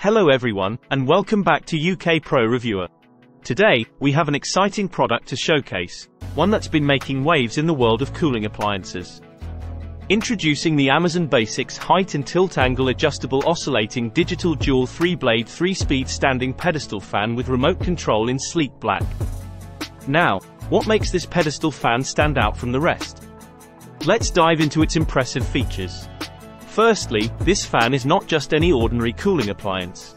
Hello everyone, and welcome back to UK Pro Reviewer. Today, we have an exciting product to showcase, one that's been making waves in the world of cooling appliances. Introducing the Amazon Basics Height and Tilt Angle Adjustable Oscillating Digital Dual 3-Blade 3-Speed Standing Pedestal Fan with Remote Control in sleek black. Now, what makes this pedestal fan stand out from the rest? Let's dive into its impressive features. Firstly, this fan is not just any ordinary cooling appliance.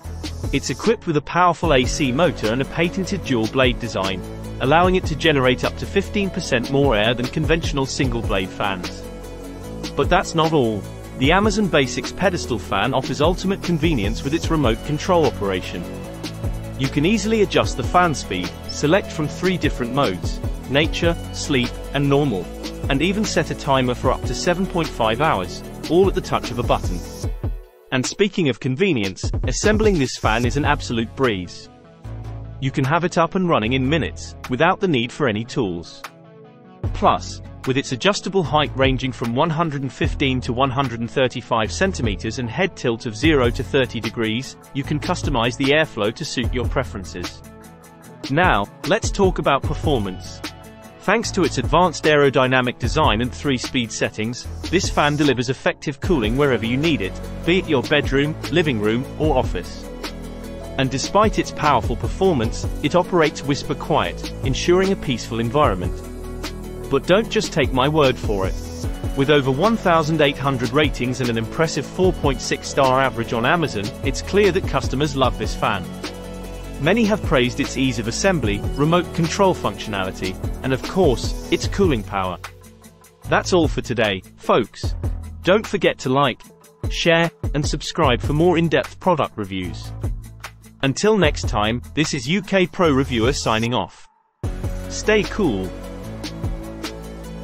It's equipped with a powerful AC motor and a patented dual-blade design, allowing it to generate up to 15% more air than conventional single-blade fans. But that's not all. The Amazon Basics pedestal fan offers ultimate convenience with its remote control operation. You can easily adjust the fan speed, select from three different modes, nature, sleep, and normal, and even set a timer for up to 7.5 hours, all at the touch of a button. And speaking of convenience, assembling this fan is an absolute breeze. You can have it up and running in minutes, without the need for any tools. Plus, with its adjustable height ranging from 115 to 135 centimeters and head tilt of 0 to 30 degrees, you can customize the airflow to suit your preferences. Now, let's talk about performance. Thanks to its advanced aerodynamic design and three-speed settings, this fan delivers effective cooling wherever you need it, be it your bedroom, living room, or office. And despite its powerful performance, it operates whisper quiet, ensuring a peaceful environment. But don't just take my word for it. With over 1,800 ratings and an impressive 4.6 star average on Amazon, it's clear that customers love this fan. Many have praised its ease of assembly, remote control functionality, and of course, its cooling power. That's all for today, folks. Don't forget to like, share, and subscribe for more in-depth product reviews. Until next time, this is UK Pro Reviewer signing off. Stay cool.